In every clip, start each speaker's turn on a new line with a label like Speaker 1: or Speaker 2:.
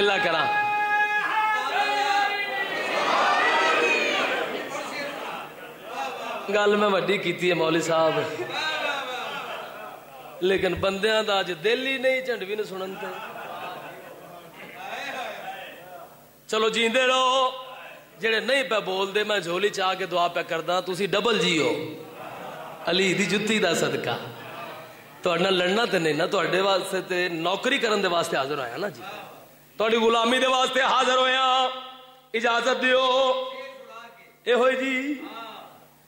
Speaker 1: बिस्मिल्ला करा। गल मैं वी की मौली साहब। लेकिन बंद दिल ही नहीं झंडवी ने सुनन चलो जींदे रहो। जेड़े नहीं पे बोलते मैं झोली चाह के दुआ पे करदा, तुसी डबल जियो। अली दी जुत्ती का सदका। तो लड़ना तो नहीं ना तो वास्ते नौकरी करने वास्ते हाजिर आया ना जी। थोड़ी गुलामी वास्ते हाजिर हो इजाज़त दियो। ए हो जी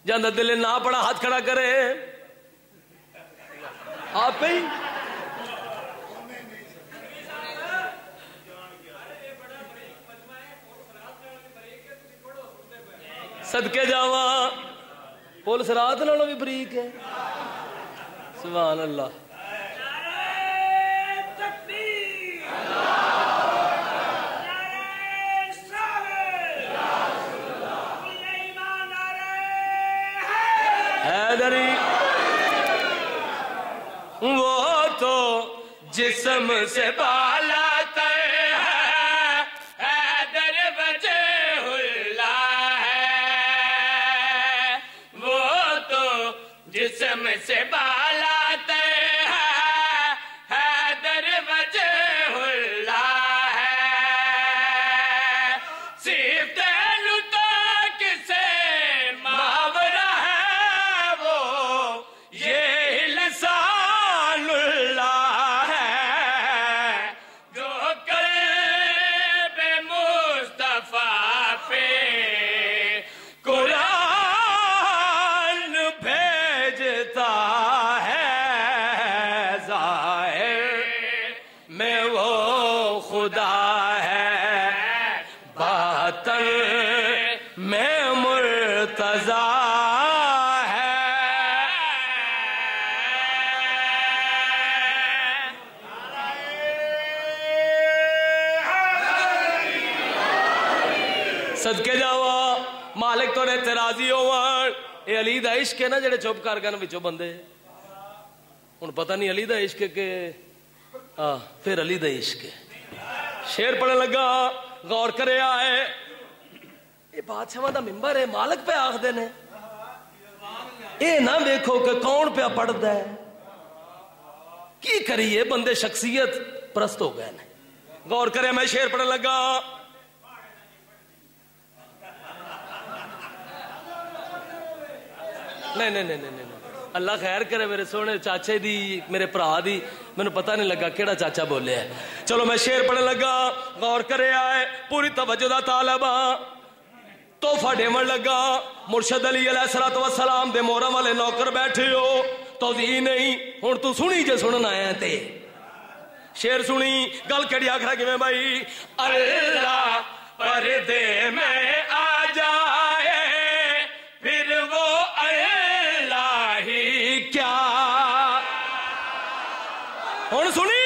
Speaker 1: जब दिल ना पड़ा हाथ खड़ा करे। आप ही। सदके जावा। पुलिस रात नो भी बरीक है। सुबह अल्लाह। हैदरी वो तो जिसम से बाला है, हैदर बजे हुल्ला है। वो तो जिसम से बाला मुर्तजा है। सदके जाओ मालिक थोड़े तो तेराजी होवन ये अली का इश्क है ना जेडे चुप कर गए बिचो बंदे। हूँ पता नहीं अली का इश्क के आ, हाँ, फिर अली का इश्क शेर पढ़ने लगा गौर करे आए। ਇਹ ਬਾਦਸ਼ਾਹਾਂ ਦਾ ਮਿੰਬਰ ਹੈ ਮਾਲਕ ਪੇ ਆਖਦੇ ਨੇ ਇਹ ਨਾ ਵੇਖੋ ਕਿ ਕੌਣ ਪਿਆ ਪੜਦਾ ਹੈ ਕੀ ਕਰੀਏ ਬੰਦੇ ਸ਼ਖਸੀਅਤ ਪ੍ਰਸਤ ਹੋ ਗਏ ਨੇ ਗੌਰ ਕਰਿਆ ਮੈਂ ਸ਼ੇਰ ਪੜਨ ਲੱਗਾ ਨਹੀਂ ਨਹੀਂ ਨਹੀਂ ਨਹੀਂ ਨਹੀਂ ਅੱਲਾ ਖੈਰ ਕਰੇ ਮੇਰੇ ਸੋਹਣੇ ਚਾਚੇ ਦੀ ਮੇਰੇ ਭਰਾ ਦੀ ਮੈਨੂੰ ਪਤਾ ਨਹੀਂ ਲੱਗਾ ਕਿਹੜਾ ਚਾਚਾ ਬੋਲਿਆ ਚਲੋ ਮੈਂ ਸ਼ੇਰ ਪੜਨ ਲੱਗਾ ਗੌਰ ਕਰਿਆ ਹੈ ਪੂਰੀ ਤਵੱਜੋ ਦਾ ਤਾਲਬ ਆ ਤੋਹਫਾ ਦੇਵਣ ਲੱਗਾ ਮੁਰਸ਼ਦ ਅਲੀ ਅਲੈਹਿਸਸਲਾਤੁ ਵਸਲਾਮ ਦੇ ਮੋਹਰਾਂ ਵਾਲੇ ਨੌਕਰ ਬੈਠੇ ਹੋ ਤੌਜ਼ੀ ਨਹੀਂ ਹੁਣ ਤੂੰ ਸੁਣੀ ਜੇ ਸੁਣਨ ਆਇਆ ਤੇ शेर सुनी गल केड़ी आखरा किवें भाई अल्लाह पर्दे में आ जाए फिर वो अल्लाह ही क्या हुन सुनी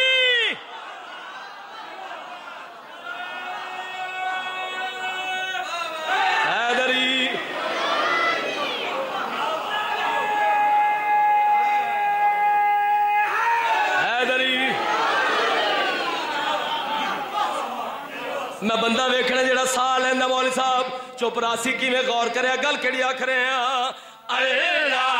Speaker 1: साहब चुपरासी किवें गौर करे गल केड़ी आख रहे हैं। अल्लाह पर्दे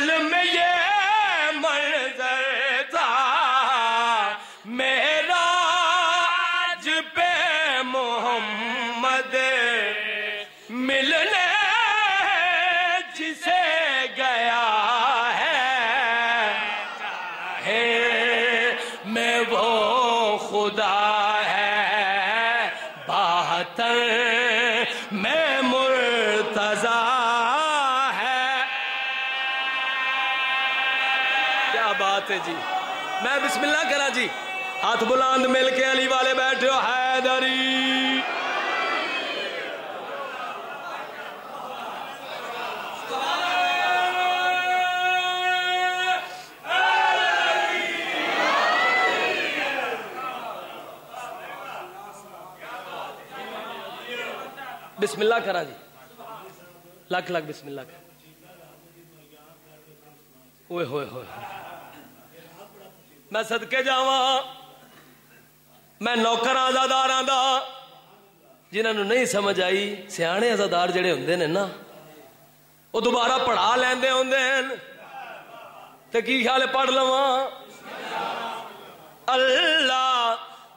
Speaker 1: की बात है जी। मैं बिस्मिल्लाह करा जी। हाथ बुलंद मिल के अली वाले बैठे हो हैदरी बिस्मिल्लाह करा जी। लख लख बिस्मिल्लाह। कर ओए होए होए मैं सदके जावा। मैं नौकर आजादारा जिन्होंने नहीं समझ आई सियाने आजादार जड़े होंगे ने ना वो दोबारा पढ़ा
Speaker 2: लेंदे होंगे तो की ख्याल पढ़ लव? अल्लाह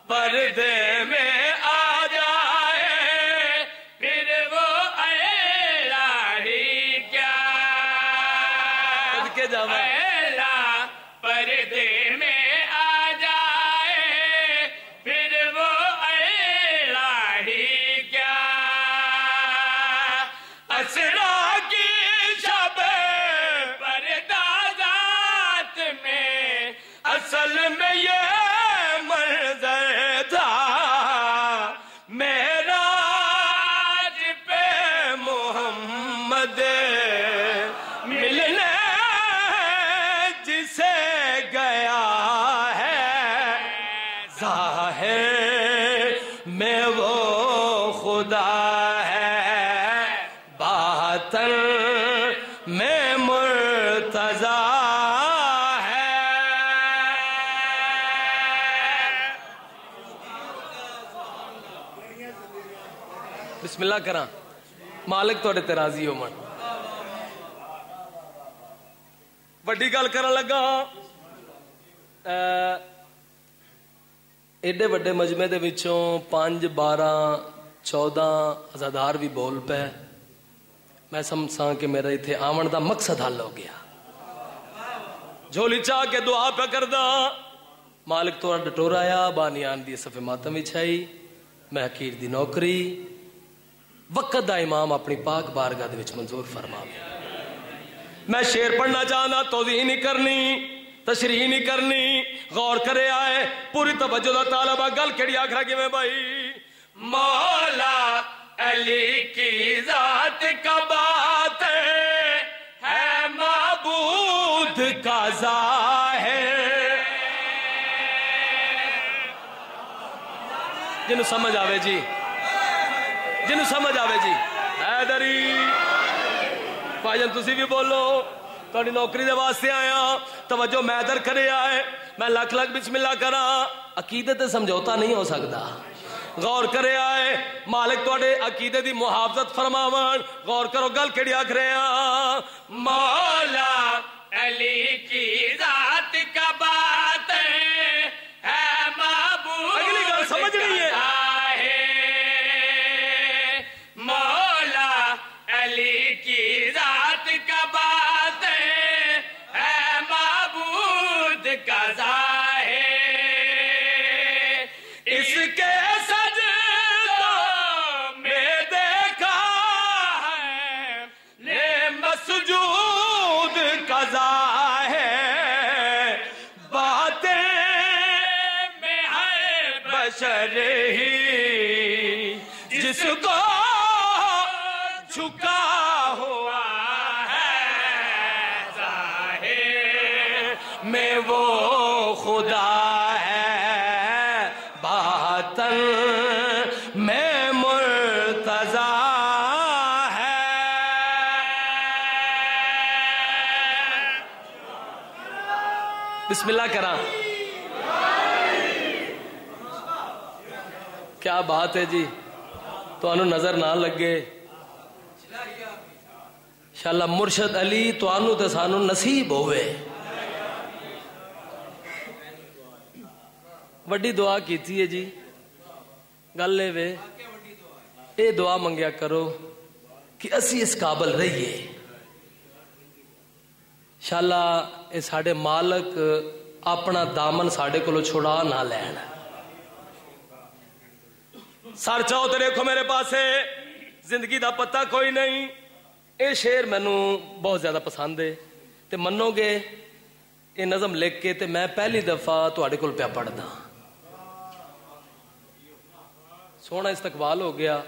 Speaker 2: पर दे में
Speaker 1: असल में ਬਿਸਮਿਲ੍ਲਾ ਕਰਾਂ। ਮਾਲਕ ਤੁਹਾਡੇ ਤੇ ਰਾਜ਼ੀ ਹੋਵਣ ਵੱਡੀ ਗੱਲ ਕਰਨ ਲੱਗਾ। ਐਡੇ ਵੱਡੇ ਮਜਮੇ ਦੇ ਵਿੱਚੋਂ 5 12 14 ਅਜ਼ਾਦਾਰ ਵੀ ਬੋਲ ਪਏ। ਮੈਂ ਸਮਝਾਂ ਕਿ ਮੇਰਾ ਇੱਥੇ ਆਉਣ ਦਾ ਮਕਸਦ ਹੱਲ ਹੋ ਗਿਆ। ਝੋਲੀ ਚਾ ਕੇ ਦੁਆ ਪਿਆ ਕਰਦਾ। ਮਾਲਕ ਤੁਹਾਡਾ ਡਟੋਰ ਆਇਆ, ਬਾਨੀਆਂ ਦੀ ਸਫੇ ਮਾਤਮ ਵਿਛਾਈ। ਮਹਿਕੀਰ ਦੀ ਨੌਕਰੀ। वक्त का इमाम अपनी पाक बारगाह मंजूर फरमा मैं शेर पढ़ना चाहना तो नहीं करनी तशरी नहीं करनी। गौर करे आए, पूरी तवज्जो का तालबा, गल केड़ी आखरा कि भाई?
Speaker 2: मौला अली की जात का बात है,
Speaker 1: माबूद का ज़ाहिर। जिन्हों समझ आवे जी किन समझ आवे जी। हैदरी भाईजन तुम भी बोलो थोड़ी नौकरी के वास्ते आया, तवज्जो मैं दर करे आए, मैं लख लख बिस्मिल्ला करा। अकीदत समझौता नहीं हो सकता गौर करे आए, मालिक
Speaker 2: थोड़े अकीदे की मुहावजत फरमावन। गौर
Speaker 1: करो, गल कि आख
Speaker 2: रहे मौला अली
Speaker 1: इसके सजदों देखा है। ले मसजूद कजा है। बातें में है बशर ही। जिसको झुका हुआ है में वो खुदा बिस्मिल्लाह करा क्या बात है जी ਤੁਹਾਨੂੰ ਨਜ਼ਰ ਨਾ ਲੱਗੇ शाला मुर्शद अली ਤੁਹਾਨੂੰ ਤੇ ਸਾਨੂੰ ਨਸੀਬ ਹੋਵੇ ਵੱਡੀ ਦੁਆ ਕੀਤੀ ਹੈ ਜੀ ਗੱਲ ਇਹ ਵੇ ਇਹ ਦੁਆ ਮੰਗਿਆ ਕਰੋ ਕਿ ਅਸੀਂ ਇਸ ਕਾਬਲ ਰਹੀਏ ਸ਼ਾਲਾ, ਇਹ ਸਾਡੇ ਮਾਲਕ ਆਪਣਾ ਦਾਮਨ ਸਾਡੇ ਕੋਲੋਂ ਛੁਡਾ ਨਾ ਲੈਣ। ਸਰ ਚਾਓ ਤੇ ਦੇਖੋ ਮੇਰੇ ਪਾਸੇ। ਜ਼ਿੰਦਗੀ ਦਾ ਪਤਾ ਕੋਈ ਨਹੀਂ। ਇਹ ਸ਼ੇਰ ਮੈਨੂੰ ਬਹੁਤ ਜ਼ਿਆਦਾ ਪਸੰਦ ਹੈ ਤੇ ਮੰਨੋਗੇ, ਇਹ ਨਜ਼ਮ ਲਿਖ ਕੇ ਤੇ ਮੈਂ ਪਹਿਲੀ ਦਫਾ ਤੁਹਾਡੇ ਕੋਲ ਪਿਆ ਪੜਦਾ ਸੋਹਣਾ ਇਸਤਕਬਾਲ ਹੋ ਗਿਆ।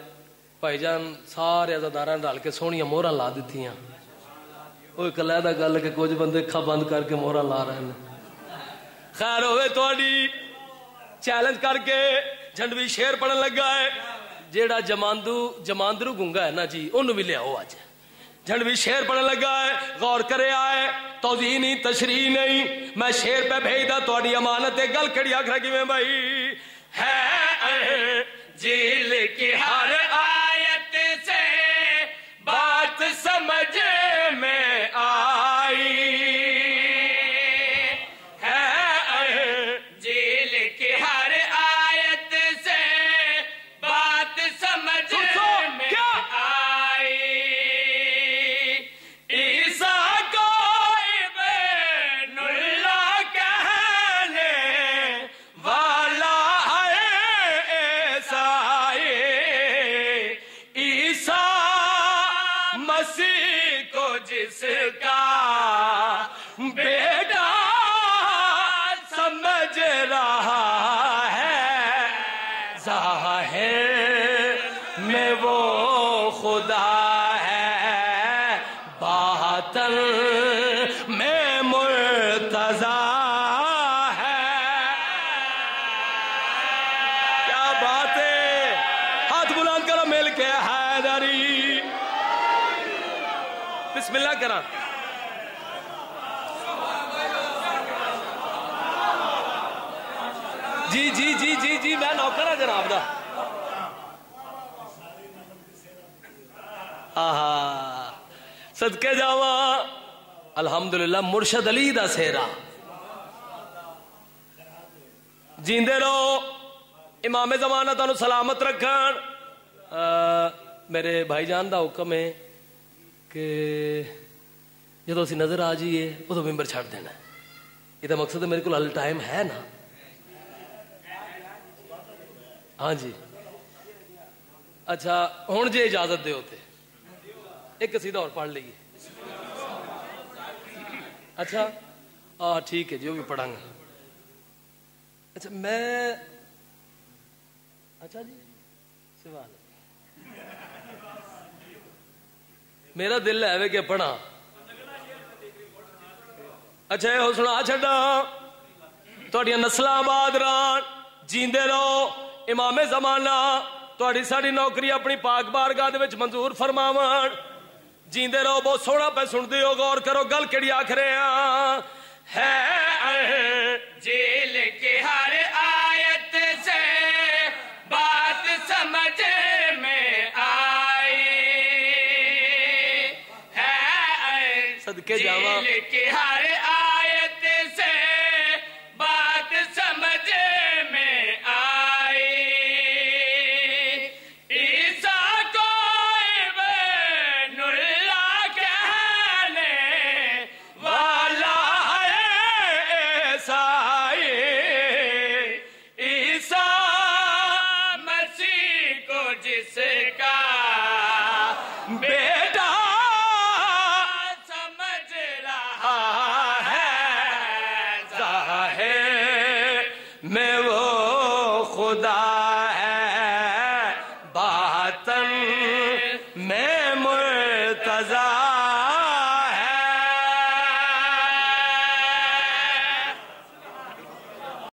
Speaker 1: ਭਾਈਜਾਨ ਸਾਰੇ ਅਜ਼ਾਦਾਰਾਂ ਰਲ ਕੇ ਸੋਹਣੀਆਂ ਮੋਹਰਾਂ ਲਾ ਦਿੱਤੀਆਂ। ਉਹ ਇੱਕ ਦਾ ਗੱਲ ਕਿ ਕੁਝ ਬੰਦੇ ਅੱਖਾਂ ਬੰਦ ਕਰਕੇ ਮੋਹਰਾਂ ਲਾ ਰਹੇ ਨੇ ਖੈਰ ਹੋਵੇ ਤੁਹਾਡੀ ਚੈਲੰਜ ਕਰਕੇ ਝੰਡਵੀ ਸ਼ੇਰ ਪੜਨ ਲੱਗਾ ਹੈ ਜਿਹੜਾ ਜਮਾਂਦੂ ਜਮਾਂਦਰੂ ਗੁੰਗਾ ਹੈ ਨਾ ਜੀ ਉਹਨੂੰ ਵੀ ਲਿਆਓ ਅੱਜ ਝੰਡਵੀ ਸ਼ੇਰ ਪੜਨ ਲੱਗਾ ਹੈ ਗੌਰ ਕਰਿਆ ਹੈ ਤੌਜ਼ੀ ਨਹੀਂ ਤਸ਼ਰੀਹ ਨਹੀਂ ਮੈਂ ਸ਼ੇਰ पे भेजदा ਤੁਹਾਡੀ ਅਮਾਨਤ ਤੇ ਗੱਲ ਕਿਹੜੀ ਆਖਰਾ ਕਿਵੇਂ ਭਾਈ
Speaker 2: है झील की हर ज़ाहिर जी जी जी जी जी, मैं नौकर हाँ जनाब का सदके जावा। अलहमदुल्ला मुर्शद अली का सेरा जींद रहो इमामे जमाना तुम सलामत रख मेरे भाईजान का हुक्म है कि जो अस नज़र आ जाइए, उदो मैंबर छड़ देना यह मकसद मेरे को टाइम है ना। ਹਾਂਜੀ। ਅੱਛਾ, ਹੁਣ ਜੇ ਇਜਾਜ਼ਤ ਦਿਓ ਤੇ। ਇੱਕ ਸਿੱਧਾ ਹੋਰ ਪੜ ਲਈਏ। ਅੱਛਾ, ਆ ਠੀਕ ਹੈ ਜੀ, ਉਹ ਵੀ ਪੜਾਂਗਾ ਅੱਛਾ, ਮੈਂ ਅੱਛਾ ਜੀ, ਸਵਾਲ। ਮੇਰਾ ਦਿਲ ਹੈ ਵੇ ਕਿ ਪੜਾ ਅੱਛਾ, ਇਹ ਸੁਣਾ ਛੱਡਾ। ਤੁਹਾਡੀਆਂ ਨਸਲਾਂ ਆਬਾਦ ਰਹਿਣ ਜੀਂਦੇ ਰਹੋ। ਇਮਾਮ ਜ਼ਮਾਨਾ ਤੁਹਾਡੀ ਸਾਡੀ ਨੌਕਰੀ ਆਪਣੀ ਪਾਕ ਬਾਰਗਾਹ ਦੇ ਵਿੱਚ ਮਨਜ਼ੂਰ ਫਰਮਾਵਣ। ਜਿੰਦੇ ਰਹੋ ਬਹੁਤ ਸੋਹਣਾ ਪੈ ਸੁਣਦੇ ਹੋ ਗੌਰ ਕਰੋ ਗੱਲ ਕਿਹੜੀ ਆਖ ਰਹੇ ਆ? ਹੈ ਜੇਲ ਕੇ ਹਰ ਆਇਤ ਸੇ ਬਾਤ ਸਮਝ ਮੈਂ ਆਈ। ਹੈ ਸਦਕੇ ਜਾਵਾ। ਜੇਲ ਕੇ ਹਰ ਆਇਤ मसीह